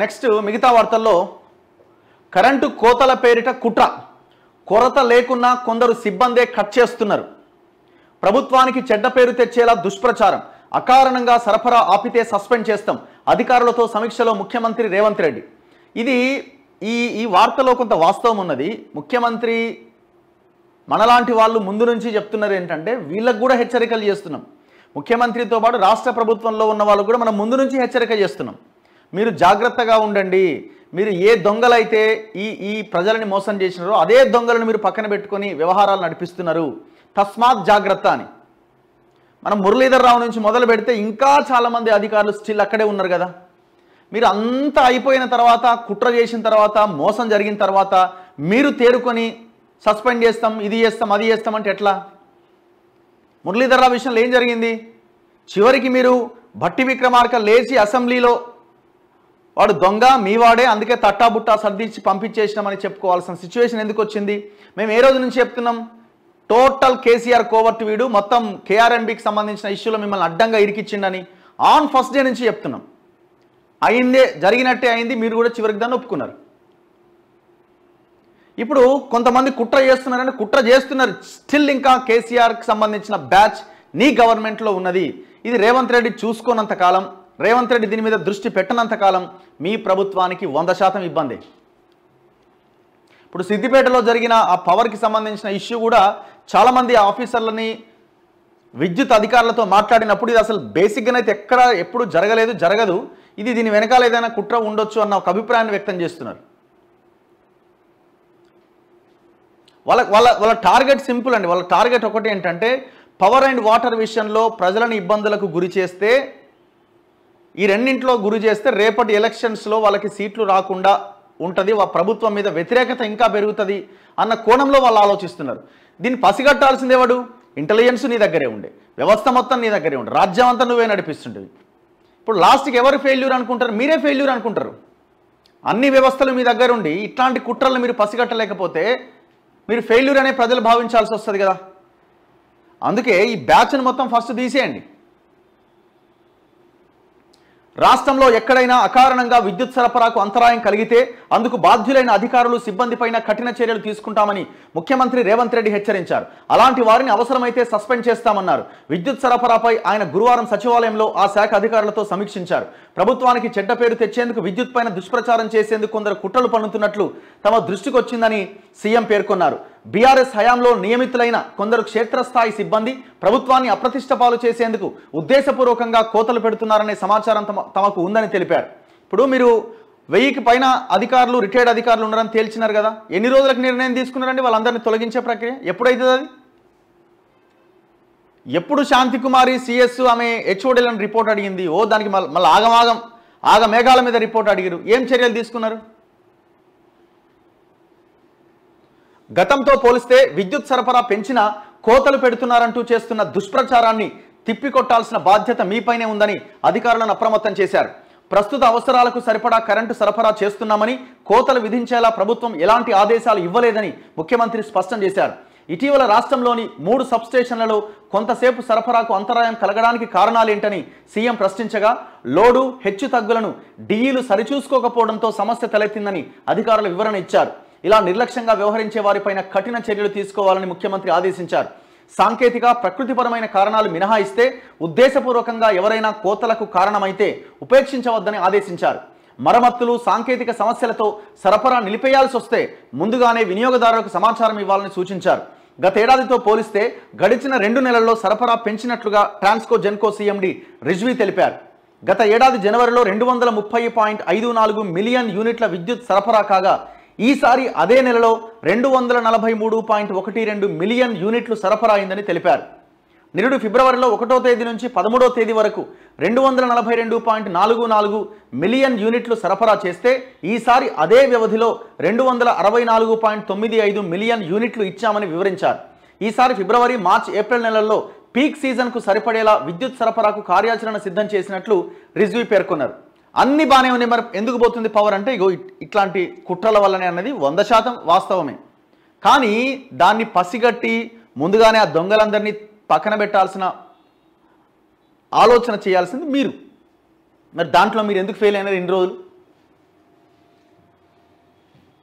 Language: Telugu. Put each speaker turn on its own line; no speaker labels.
నెక్స్ట్ మిగతా వార్తల్లో కరెంటు కోతల పేరిట కుట్ర. కొరత లేకున్నా కొందరు సిబ్బందే కట్ చేస్తున్నారు. ప్రభుత్వానికి చెడ్డ పేరు తెచ్చేలా దుష్ప్రచారం. అకారణంగా సరఫరా ఆపితే సస్పెండ్ చేస్తాం. అధికారులతో సమీక్షలో ముఖ్యమంత్రి రేవంత్ రెడ్డి. ఇది ఈ ఈ వార్తలో కొంత వాస్తవం ఉన్నది. ముఖ్యమంత్రి మనలాంటి వాళ్ళు ముందు నుంచి చెప్తున్నారు ఏంటంటే వీళ్ళకు కూడా హెచ్చరికలు చేస్తున్నాం. ముఖ్యమంత్రితో పాటు రాష్ట్ర ప్రభుత్వంలో ఉన్న వాళ్ళు కూడా మనం ముందు నుంచి హెచ్చరిక చేస్తున్నాం. మీరు జాగ్రత్తగా ఉండండి. మీరు ఏ దొంగలైతే ఈ ఈ ప్రజలని మోసం చేసినారో అదే దొంగలను మీరు పక్కన పెట్టుకొని వ్యవహారాలు నడిపిస్తున్నారు. తస్మాత్ జాగ్రత్త అని. మనం మురళీధర్ రావు నుంచి మొదలు పెడితే ఇంకా చాలామంది అధికారులు స్టిల్ అక్కడే ఉన్నారు కదా. మీరు అంతా అయిపోయిన తర్వాత కుట్ర చేసిన తర్వాత మోసం జరిగిన తర్వాత మీరు తేరుకొని సస్పెండ్ చేస్తాం ఇది చేస్తాం అది చేస్తాం అంటే ఎట్లా? మురళీధర్ రావు విషయంలో ఏం జరిగింది? చివరికి మీరు భట్టి విక్రమార్క లేచి అసెంబ్లీలో వాడు దొంగ మీవాడే అందుకే తట్టాబుట్టా సర్దించి పంపించేసినామని చెప్పుకోవాల్సిన సిచ్యువేషన్ ఎందుకు వచ్చింది? మేము ఏ రోజు నుంచి చెప్తున్నాం? టోటల్ కేసీఆర్ కోవర్ట్ వీడు మొత్తం కేఆర్ఎన్బికి సంబంధించిన ఇష్యూలో మిమ్మల్ని అడ్డంగా ఇరికిచ్చిండని ఆన్ ఫస్ట్ డే నుంచి చెప్తున్నాం. అయిందే జరిగినట్టే అయింది మీరు కూడా చివరికి దాన్ని ఒప్పుకున్నారు. ఇప్పుడు కొంతమంది కుట్ర చేస్తున్నారని కుట్ర చేస్తున్నారు. స్టిల్ ఇంకా కేసీఆర్కి సంబంధించిన బ్యాచ్ నీ గవర్నమెంట్లో ఉన్నది. ఇది రేవంత్ రెడ్డి చూసుకోనంత కాలం. రేవంత్ రెడ్డి దీని మీద దృష్టి పెట్టనంతకాలం మీ ప్రభుత్వానికి వంద శాతం ఇబ్బంది. ఇప్పుడు సిద్దిపేటలో జరిగిన ఆ పవర్కి సంబంధించిన ఇష్యూ కూడా చాలామంది ఆఫీసర్లని విద్యుత్ అధికారులతో మాట్లాడినప్పుడు ఇది అసలు బేసిక్గా అయితే ఎక్కడ ఎప్పుడు జరగలేదు జరగదు. ఇది దీని వెనకాల ఏదైనా కుట్ర ఉండొచ్చు అన్న ఒక అభిప్రాయాన్ని వ్యక్తం చేస్తున్నారు. వాళ్ళ వాళ్ళ వాళ్ళ టార్గెట్ సింపుల్ అండి. వాళ్ళ టార్గెట్ ఒకటి ఏంటంటే పవర్ అండ్ వాటర్ విషయంలో ప్రజలను ఇబ్బందులకు గురి చేస్తే ఈ రెండింటిలో గురి చేస్తే రేపటి ఎలక్షన్స్లో వాళ్ళకి సీట్లు రాకుండా ఉంటుంది ప్రభుత్వం మీద వ్యతిరేకత ఇంకా పెరుగుతుంది అన్న కోణంలో వాళ్ళు ఆలోచిస్తున్నారు. దీన్ని పసిగట్టాల్సింది ఎవడు? ఇంటెలిజెన్స్ నీ దగ్గరే ఉండే. వ్యవస్థ మొత్తం నీ దగ్గరే ఉండే. రాజ్యం అంతా నువ్వే నడిపిస్తుంటుంది ఇప్పుడు లాస్ట్కి ఎవరు ఫెయిల్యూర్ అనుకుంటారు? మీరే ఫెయిల్యూర్ అనుకుంటారు. అన్ని వ్యవస్థలు మీ దగ్గర ఉండి ఇట్లాంటి కుట్రలను మీరు పసిగట్టలేకపోతే మీరు ఫెయిల్యూర్ అనే ప్రజలు భావించాల్సి వస్తుంది కదా. అందుకే ఈ బ్యాచ్ను మొత్తం ఫస్ట్ తీసేయండి. రాష్ట్రంలో ఎక్కడైనా అకారణంగా విద్యుత్ సరఫరాకు అంతరాయం కలిగితే అందుకు బాధ్యులైన అధికారులు సిబ్బందిపైన కఠిన చర్యలు తీసుకుంటామని ముఖ్యమంత్రి రేవంత్ రెడ్డి హెచ్చరించారు. అలాంటి వారిని అవసరమైతే సస్పెండ్ చేస్తామన్నారు. విద్యుత్ సరఫరాపై ఆయన గురువారం సచివాలయంలో ఆ శాఖ అధికారులతో సమీక్షించారు. ప్రభుత్వానికి చెడ్డ పేరు తెచ్చేందుకు విద్యుత్ పైన దుష్ప్రచారం చేసేందుకు కొందరు కుట్రలు పన్నుతున్నట్లు తమ దృష్టికొచ్చిందని సీఎం పేర్కొన్నారు. బీఆర్ఎస్ హయాంలో నియమితులైన కొందరు క్షేత్రస్థాయి సిబ్బంది ప్రభుత్వాన్ని అప్రతిష్ట పాలు చేసేందుకు ఉద్దేశపూర్వకంగా కోతలు పెడుతున్నారనే సమాచారం తమ తమకు ఉందని తెలిపారు. ఇప్పుడు మీరు వెయ్యికి పైన అధికారులు రిటైర్డ్ అధికారులు ఉన్నారని తేల్చినారు కదా. ఎన్ని రోజులకు నిర్ణయం తీసుకున్నారండి వాళ్ళందరినీ తొలగించే ప్రక్రియ? ఎప్పుడైతుంది అది? ఎప్పుడు శాంతి కుమారి సిఎస్ ఆమె హెచ్ఓడీలను రిపోర్ట్ అడిగింది? ఓ దానికి మళ్ళీ మళ్ళీ ఆగమాగం ఆగ మేఘాల మీద రిపోర్ట్ అడిగారు. ఏం చర్యలు తీసుకున్నారు? గతంతో పోలిస్తే విద్యుత్ సరఫరా పెంచినా కోతలు పెడుతున్నారంటూ చేస్తున్న దుష్ప్రచారాన్ని తిప్పికొట్టాల్సిన బాధ్యత మీపైనే ఉందని అధికారులను అప్రమత్తం చేశారు. ప్రస్తుత అవసరాలకు సరిపడా కరెంటు సరఫరా చేస్తున్నామని కోతలు విధించేలా ప్రభుత్వం ఎలాంటి ఆదేశాలు ఇవ్వలేదని ముఖ్యమంత్రి స్పష్టం చేశారు. ఇటీవల రాష్ట్రంలోని మూడు సబ్స్టేషన్లలో కొంతసేపు సరఫరాకు అంతరాయం కలగడానికి కారణాలేంటని సీఎం ప్రశ్నించగా లోడు హెచ్చు తగ్గులను డీఈలు సరిచూసుకోకపోవడంతో సమస్య తలెత్తిందని అధికారులు వివరణ ఇచ్చారు. ఇలా నిర్లక్ష్యంగా వ్యవహరించే వారిపైన కఠిన చర్యలు తీసుకోవాలని ముఖ్యమంత్రి ఆదేశించారు. సాంకేతిక ప్రకృతిపరమైన కారణాలు మినహాయిస్తే ఉద్దేశపూర్వకంగా ఎవరైనా కోతలకు కారణమైతే ఉపేక్షించవద్దని ఆదేశించారు. మరమ్మతులు సాంకేతిక సమస్యలతో సరఫరా నిలిపేయాల్సి వస్తే ముందుగానే వినియోగదారులకు సమాచారం ఇవ్వాలని సూచించారు. గతేడాదితో పోలిస్తే గడిచిన రెండు నెలల్లో సరఫరా పెంచినట్లుగా ట్రాన్స్కో జెన్కో సీఎండి రిజ్వీ తెలిపారు. గత ఏడాది జనవరిలో రెండు వందల ముప్పై పాయింట్ ఐదు నాలుగు మిలియన్ యూనిట్ల విద్యుత్ సరఫరా కాగా ఈసారి అదే నెలలో రెండు వందల నలభై మూడు పాయింట్ ఒకటి రెండు మిలియన్ యూనిట్లు సరఫరా అయిందని తెలిపారు. నిరుడు ఫిబ్రవరిలో ఒకటో తేదీ నుంచి పదమూడో తేదీ వరకు రెండు వందల నలభై రెండు పాయింట్ నాలుగు నాలుగు మిలియన్ యూనిట్లు సరఫరా చేస్తే ఈసారి అదే వ్యవధిలో రెండు వందల అరవై నాలుగు పాయింట్ తొమ్మిది ఐదు మిలియన్ యూనిట్లు ఇచ్చామని వివరించారు. ఈసారి ఫిబ్రవరి మార్చ్ ఏప్రిల్ నెలల్లో పీక్ సీజన్కు సరిపడేలా విద్యుత్ సరఫరాకు కార్యాచరణ సిద్ధం చేసినట్లు రిజ్వీ పేర్కొన్నారు. అన్ని బాగానే ఉన్నాయి మరి ఎందుకు పోతుంది పవర్ అంటే ఇగో ఇట్లాంటి కుట్రల వల్లనే అన్నది వంద శాతం వాస్తవమే. కానీ దాన్ని పసిగట్టి ముందుగానే ఆ దొంగలందరినీ పక్కన పెట్టాల్సిన ఆలోచన చేయాల్సింది మీరు. మరి దాంట్లో మీరు ఎందుకు ఫెయిల్ అయినారు ఇన్ని రోజులు?